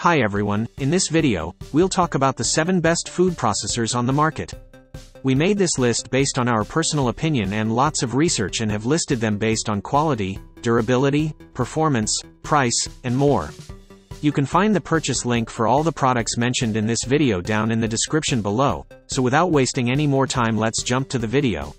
Hi everyone, in this video, we'll talk about the 7 best food processors on the market. We made this list based on our personal opinion and lots of research and have listed them based on quality, durability, performance, price, and more. You can find the purchase link for all the products mentioned in this video down in the description below, so without wasting any more time let's jump to the video.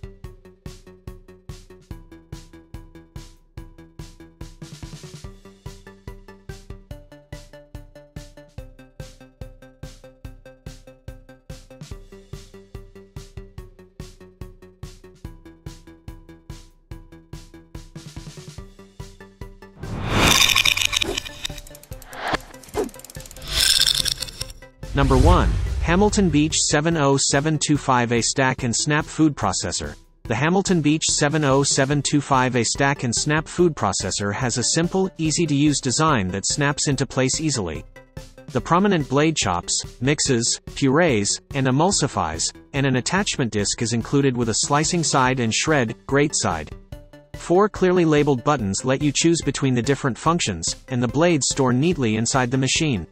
Number 1. Hamilton Beach 70725A Stack and Snap Food Processor. The Hamilton Beach 70725A Stack and Snap Food Processor has a simple, easy-to-use design that snaps into place easily. The prominent blade chops, mixes, purees, and emulsifies, and an attachment disc is included with a slicing side and shred, grate side. Four clearly labeled buttons let you choose between the different functions, and the blades store neatly inside the machine.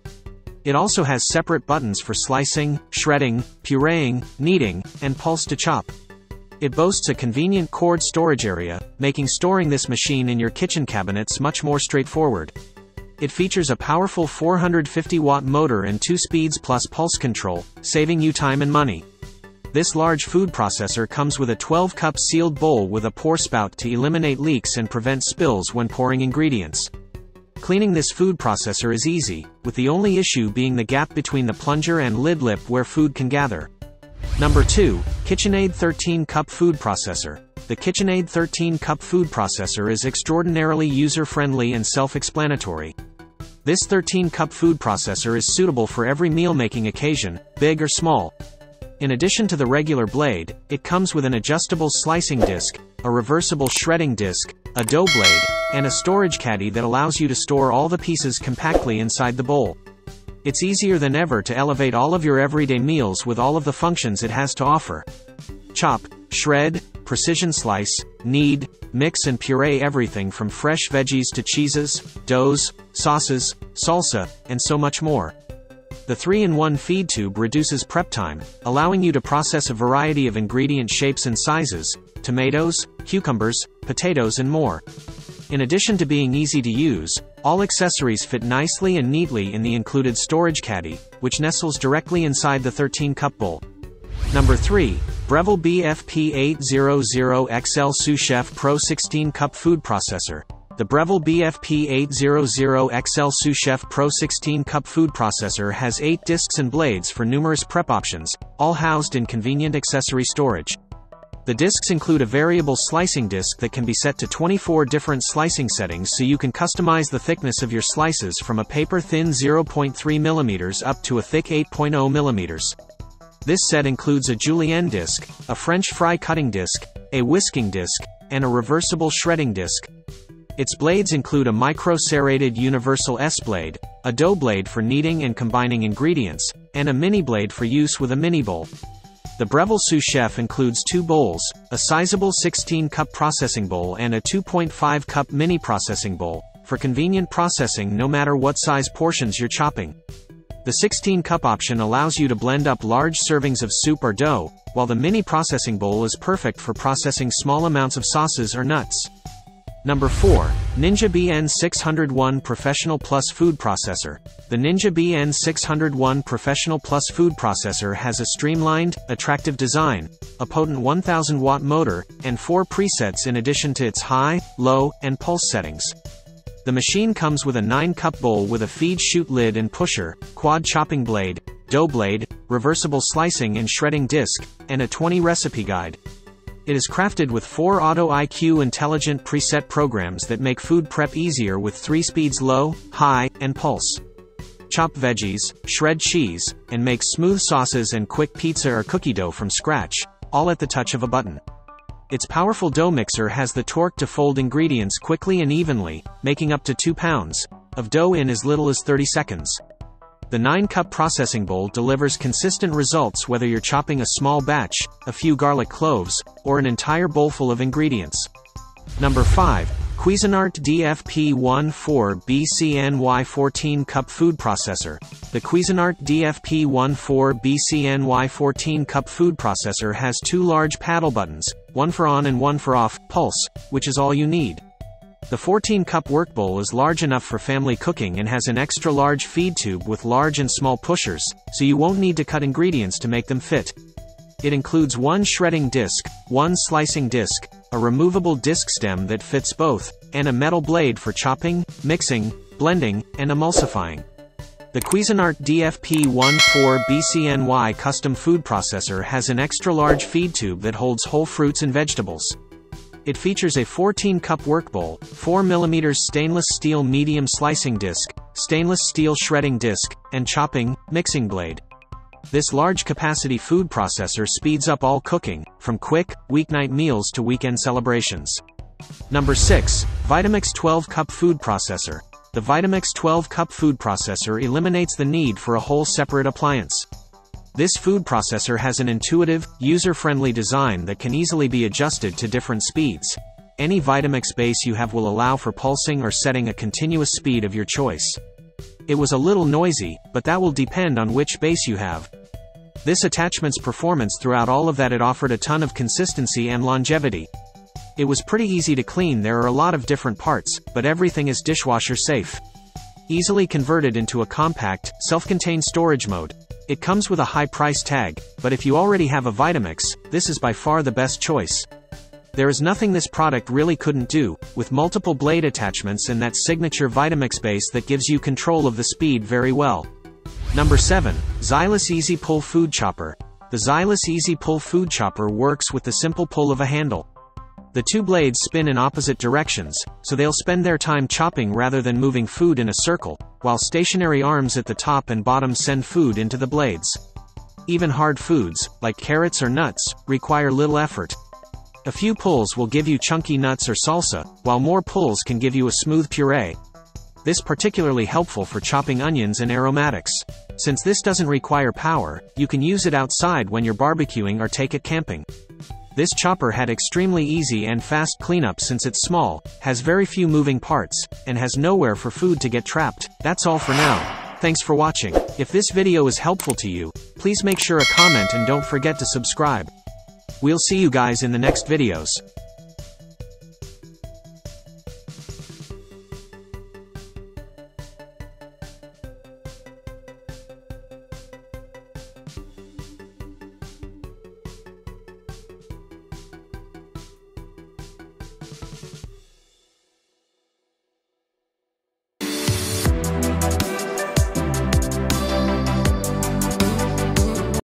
It also has separate buttons for slicing, shredding, pureeing, kneading, and pulse to chop. It boasts a convenient cord storage area, making storing this machine in your kitchen cabinets much more straightforward. It features a powerful 450 watt motor and 2 speeds plus pulse control, saving you time and money. This large food processor comes with a 12 cup sealed bowl with a pour spout to eliminate leaks and prevent spills when pouring ingredients. Cleaning this food processor is easy, with the only issue being the gap between the plunger and lid lip where food can gather. Number 2, KitchenAid 13 Cup Food Processor. The KitchenAid 13 Cup Food Processor is extraordinarily user-friendly and self-explanatory. This 13 cup food processor is suitable for every meal-making occasion, big or small. In addition to the regular blade, it comes with an adjustable slicing disc, a reversible shredding disc, a dough blade, and a storage caddy that allows you to store all the pieces compactly inside the bowl. It's easier than ever to elevate all of your everyday meals with all of the functions it has to offer. Chop, shred, precision slice, knead, mix and puree everything from fresh veggies to cheeses, doughs, sauces, salsa, and so much more. The 3-in-1 feed tube reduces prep time, allowing you to process a variety of ingredient shapes and sizes, tomatoes, cucumbers, potatoes and more. In addition to being easy to use, all accessories fit nicely and neatly in the included storage caddy, which nestles directly inside the 13-cup bowl. Number 3. Breville BFP800XL Sous Chef Pro 16 Cup Food Processor. The Breville BFP800XL Sous Chef Pro 16 Cup Food Processor has 8 discs and blades for numerous prep options, all housed in convenient accessory storage. The discs include a variable slicing disc that can be set to 24 different slicing settings so you can customize the thickness of your slices from a paper-thin 0.3 mm up to a thick 8.0 mm. This set includes a julienne disc, a French fry cutting disc, a whisking disc, and a reversible shredding disc. Its blades include a micro-serrated universal S-blade, a dough blade for kneading and combining ingredients, and a mini blade for use with a mini bowl. The Breville Sous Chef includes two bowls, a sizable 16-cup processing bowl and a 2.5-cup mini processing bowl, for convenient processing no matter what size portions you're chopping. The 16-cup option allows you to blend up large servings of soup or dough, while the mini processing bowl is perfect for processing small amounts of sauces or nuts. Number 4. Ninja BN601 Professional Plus Food Processor. The Ninja BN601 Professional Plus Food Processor has a streamlined, attractive design, a potent 1000 watt motor, and four presets in addition to its high, low, and pulse settings. The machine comes with a 9-cup bowl with a feed chute lid and pusher, quad chopping blade, dough blade, reversible slicing and shredding disc, and a 20 recipe guide. It is crafted with four Auto IQ intelligent preset programs that make food prep easier with three speeds low, high, and pulse. Chop veggies, shred cheese, and make smooth sauces and quick pizza or cookie dough from scratch, all at the touch of a button. Its powerful dough mixer has the torque to fold ingredients quickly and evenly, making up to 2 pounds of dough in as little as 30 seconds. The 9-cup processing bowl delivers consistent results whether you're chopping a small batch, a few garlic cloves, or an entire bowlful of ingredients. Number 5. Cuisinart DFP14 BCNY14 Cup Food Processor. The Cuisinart DFP14 BCNY14 Cup Food Processor has two large paddle buttons, one for on and one for off, pulse, which is all you need. The 14-cup work bowl is large enough for family cooking and has an extra large feed tube with large and small pushers, so you won't need to cut ingredients to make them fit. It includes one shredding disc, one slicing disc, a removable disc stem that fits both, and a metal blade for chopping, mixing, blending, and emulsifying. The Cuisinart DFP14 BCNY custom food processor has an extra-large feed tube that holds whole fruits and vegetables. It features a 14-cup work bowl, 4mm stainless steel medium slicing disc, stainless steel shredding disc, and chopping, mixing blade. This large capacity food processor speeds up all cooking, from quick, weeknight meals to weekend celebrations. Number 6. Vitamix 12 Cup Food Processor. The Vitamix 12 Cup Food Processor eliminates the need for a whole separate appliance. This food processor has an intuitive, user-friendly design that can easily be adjusted to different speeds. Any Vitamix base you have will allow for pulsing or setting a continuous speed of your choice. It was a little noisy, but that will depend on which base you have. This attachment's performance throughout all of that it offered a ton of consistency and longevity. It was pretty easy to clean there are a lot of different parts, but everything is dishwasher safe. Easily converted into a compact, self-contained storage mode. It comes with a high price tag, but if you already have a Vitamix, this is by far the best choice. There is nothing this product really couldn't do, with multiple blade attachments and that signature Vitamix base that gives you control of the speed very well. Number 7. Zyliss Easy Pull Food Chopper. The Zyliss Easy Pull Food Chopper works with the simple pull of a handle. The two blades spin in opposite directions, so they'll spend their time chopping rather than moving food in a circle, while stationary arms at the top and bottom send food into the blades. Even hard foods, like carrots or nuts, require little effort, a few pulls will give you chunky nuts or salsa, while more pulls can give you a smooth puree. This particularly helpful for chopping onions and aromatics. Since this doesn't require power, you can use it outside when you're barbecuing or take it camping. This chopper had extremely easy and fast cleanup since it's small, has very few moving parts, and has nowhere for food to get trapped. That's all for now. Thanks for watching. If this video is helpful to you, please make sure a comment and don't forget to subscribe. We'll see you guys in the next videos.